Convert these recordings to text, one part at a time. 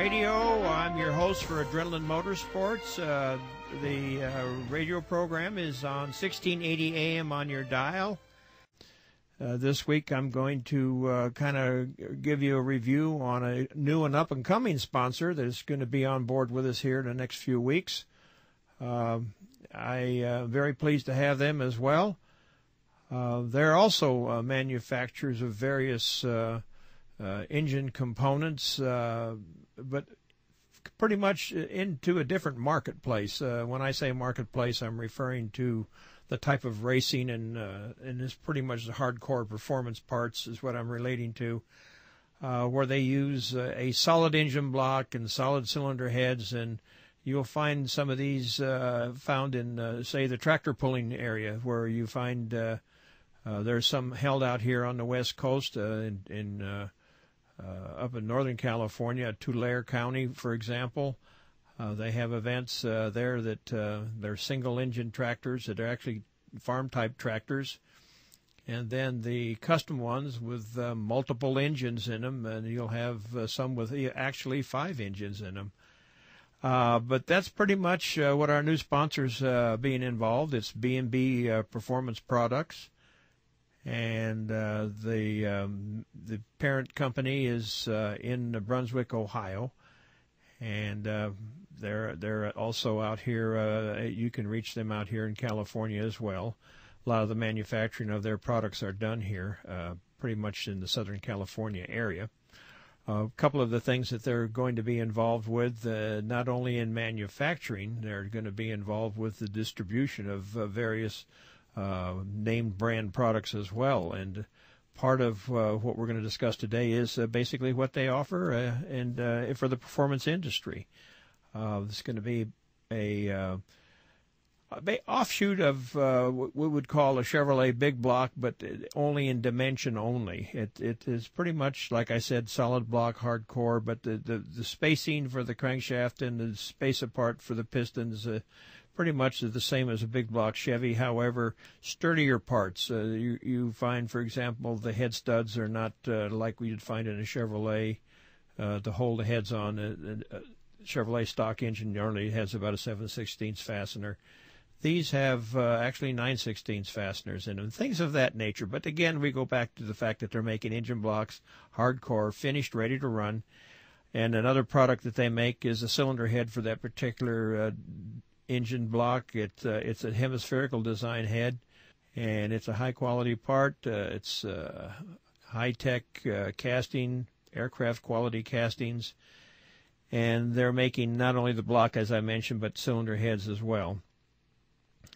Radio. I'm your host for Adrenaline Motorsports. Uh, the uh, radio program is on 1680 AM on your dial. Uh, this week, I'm going to uh, kind of give you a review on a new and up and coming sponsor that is going to be on board with us here in the next few weeks. Um, I am uh, very pleased to have them as well. Uh, they're also manufacturers of various engine components, but pretty much into a different marketplace. when I say marketplace, I'm referring to the type of racing and uh, and is pretty much the hardcore performance parts is what I'm relating to, uh, where they use uh, a solid engine block and solid cylinder heads, and you'll find some of these uh, found in uh, say the tractor pulling area, where you find uh, there's some held out here on the west coast in, in up in Northern California, Tulare County, for example. Uh, they have events uh, there that uh, they're single engine tractors that are actually farm type tractors. And then the custom ones with uh, multiple engines in them, and you'll have uh, some with actually five engines in them. Uh, but that's pretty much what our new sponsors being involved. It's B&B Performance Products, and the um, the parent company is in Brunswick, Ohio, and they're they're also out here. Uh, you can reach them out here in California as well. A lot of the manufacturing of their products are done here, uh, pretty much in the Southern California area. Uh, a couple of the things that they're going to be involved with, uh, not only in manufacturing, they're going to be involved with the distribution of uh, various uh, named brand products as well. And part of uh, what we're going to discuss today is uh, basically what they offer uh, and uh, for the performance industry. Uh, this is going to be a, offshoot of what we would call a Chevrolet big block, but only in dimension only. It it is pretty much like I said, solid block, hardcore, but the the, the spacing for the crankshaft and the space apart for the pistons. Pretty much the same as a big block Chevy. However, sturdier parts. Uh, you you find, for example, the head studs are not uh, like we'd find in a Chevrolet uh, to hold the heads on. Uh, uh, Chevrolet stock engine normally has about a 7 16 fastener. These have uh, actually 9 16 fasteners in them, things of that nature. But again, we go back to the fact that they're making engine blocks, hardcore, finished, ready to run. And another product that they make is a cylinder head for that particular uh, engine block. It, uh, it's a hemispherical design head, and it's a high quality part. Uh, it's uh, high tech casting, aircraft quality castings and they're making not only the block as I mentioned, but cylinder heads as well.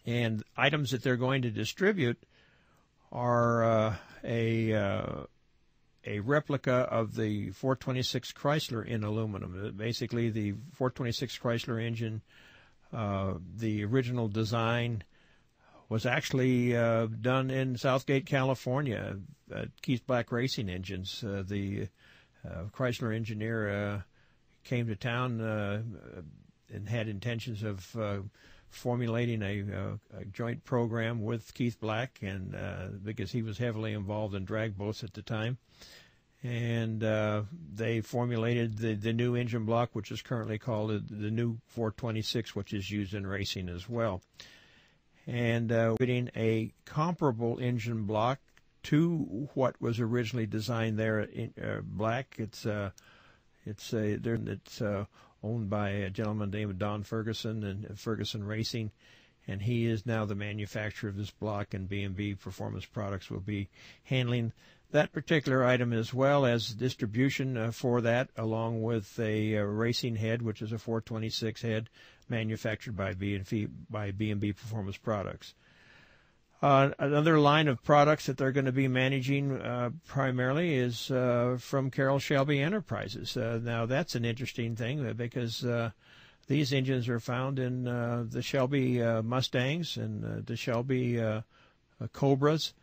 And items that they're going to distribute are uh, a uh, a replica of the 426 Chrysler in aluminum. Basically, the 426 Chrysler engine, the original design was actually uh, done in Southgate, California, at Keith Black Racing Engines. Uh, the Chrysler engineer came to town uh, and had intentions of uh, formulating a, a, joint program with Keith Black, and uh, because he was heavily involved in drag boats at the time, and uh, they formulated the, the new engine block, which is currently called the new 426, which is used in racing as well, and uh, getting a comparable engine block to what was originally designed there in uh, Black. It's it's a it's uh, owned by a gentleman named Don Ferguson and Ferguson Racing, and he is now the manufacturer of this block. And B&B Performance Products will be handling that particular item as well as distribution uh, for that, along with a, a, uh, racing head, which is a 426 head manufactured by B&B by B&B Performance Products. Uh, another line of products that they're going to be managing uh, primarily is uh, from Carroll Shelby Enterprises. Uh, now, that's an interesting thing because these engines are found in the Shelby Mustangs and the Shelby Cobras.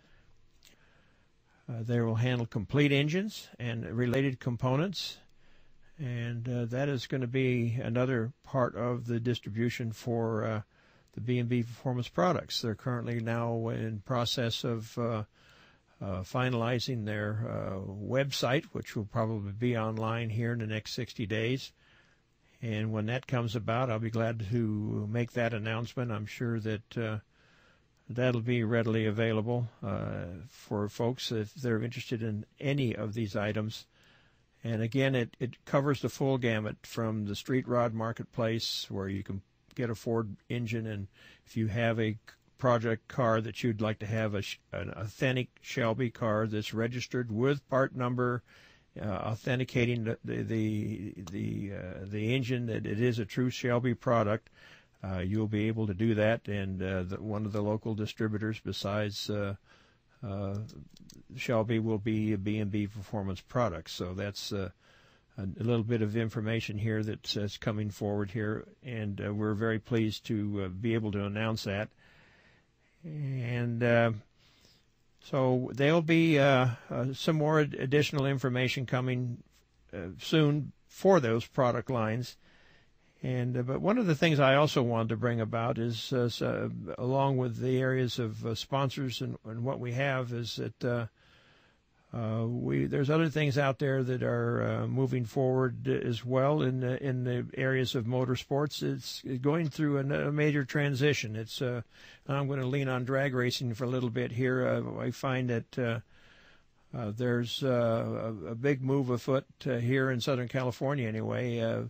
They will handle complete engines and related components, and that is going to be another part of the distribution for the B&B Performance products. They're currently now in process of uh, uh, finalizing their uh, website, which will probably be online here in the next 60 days. And when that comes about, I'll be glad to make that announcement. I'm sure that uh, that'll be readily available uh, for folks if they're interested in any of these items. And again, it, it covers the full gamut from the street rod marketplace where you can get a Ford engine, and if you have a project car that you'd like to have a, an authentic Shelby car that's registered with part number, uh, authenticating the the the the, uh, the, engine that it is a true Shelby product. Uh, you'll be able to do that, and uh, the, one of the local distributors, besides uh, uh, Shelby, will be B&B Performance Products. So that's a, a, little bit of information here that's, coming forward here, and we're very pleased to be able to announce that. And so there'll be uh, uh, some more additional information coming uh, soon for those product lines. And uh, but one of the things I also wanted to bring about is, uh, along with the areas of uh, sponsors and, and, what we have, is that uh, we there's other things out there that are uh, moving forward as well in the, in the areas of motorsports. It's going through a, a major transition. It's uh, I'm going to lean on drag racing for a little bit here. Uh, I find that uh, uh, there's a, a, big move afoot here in Southern California, anyway,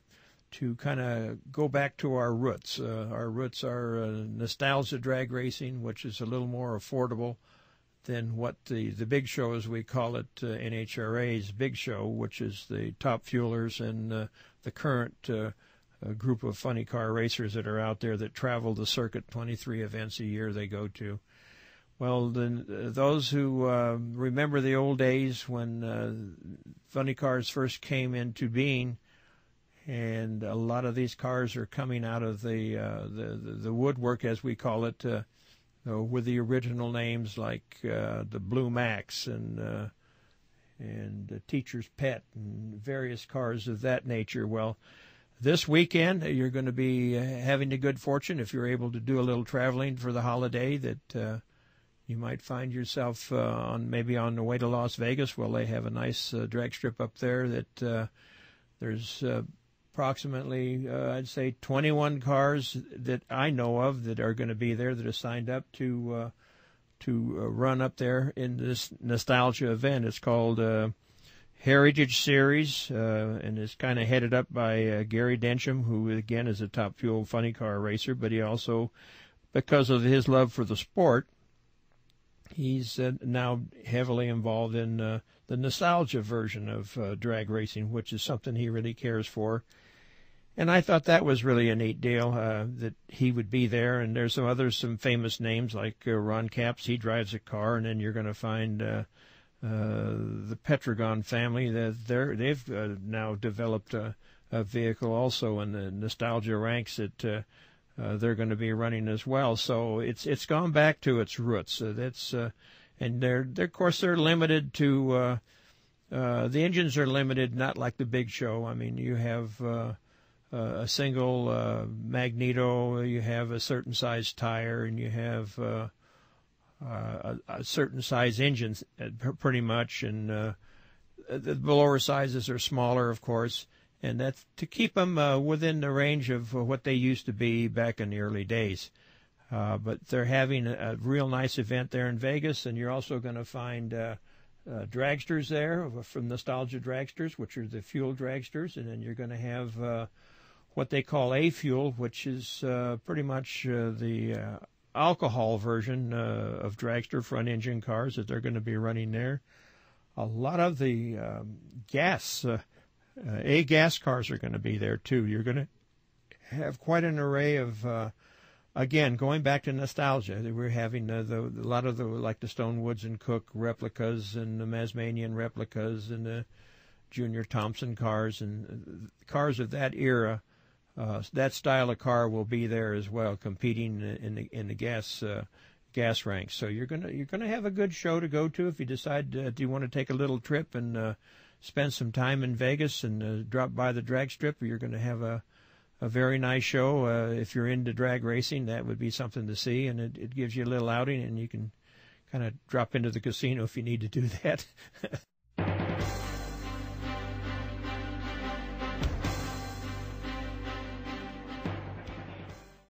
to kind of go back to our roots. our roots are nostalgia drag racing, which is a little more affordable than what the, the big show, as we call it, uh, NHRA's big show, which is the top fuelers and uh, the current uh, group of funny car racers that are out there that travel the circuit, 23 events a year they go to. Well, then uh, those who uh, remember the old days when uh, funny cars first came into being, and a lot of these cars are coming out of the the, the woodwork, as we call it uh, with the original names like uh, the Blue Max and uh, and Teacher's Pet and various cars of that nature. Well, this weekend you're going to be uh, having the good fortune if you're able to do a little traveling for the holiday that uh, you might find yourself uh, on maybe on the way to Las Vegas. Well, they have a nice drag strip up there that there's approximately, uh, I'd say, 21 cars that I know of that are going to be there that are signed up to uh, to uh, run up there in this nostalgia event. It's called uh, Heritage Series, uh, and it's kind of headed up by uh, Gary Densham, who again is a top fuel funny car racer, but he also, because of his love for the sport, he's now heavily involved in the nostalgia version of drag racing, which is something he really cares for and I thought that was really a neat deal uh, that he would be there. And there's some others, some famous names like uh, Ron Capps. He drives a car, and then you're going to find uh, uh, the Pedregon family. That they're they've uh, now developed a, a vehicle also in the nostalgia ranks that uh, they're going to be running as well. So it's it's gone back to its roots. Uh, that's uh, and they're, they're of course they're limited to. Uh, uh, the engines are limited, not like the big show. I mean, you have uh, uh, a single uh, magneto, you have a certain size tire, and you have uh, uh, a, a, certain size engine, uh, pretty much, and uh, the lower sizes are smaller, of course, and that's to keep them within the range of what they used to be back in the early days. but they're having a, a, real nice event there in Vegas, and you're also going to find dragsters there from Nostalgia Dragsters, which are the fuel dragsters, and then you're going to have what they call A fuel, which is uh, pretty much uh, the uh, alcohol version uh, of dragster front engine cars that they're going to be running there. A lot of the um, gas, uh, uh, A gas cars are going to be there too. You're going to have quite an array of, again, going back to nostalgia. We're having the, the, a lot of the, like the Stone Woods and Cook replicas and the Mazmanian replicas and the Junior Thompson cars and cars of that era uh, that style of car will be there as well, competing in the in the gas uh, gas ranks. So you're gonna you're gonna have a good show to go to if you decide uh, do you want to take a little trip and uh, spend some time in Vegas and uh, drop by the drag strip. You're going to have a a very nice show. Uh, if you're into drag racing, that would be something to see, and it, it gives you a little outing, and you can kind of drop into the casino if you need to do that.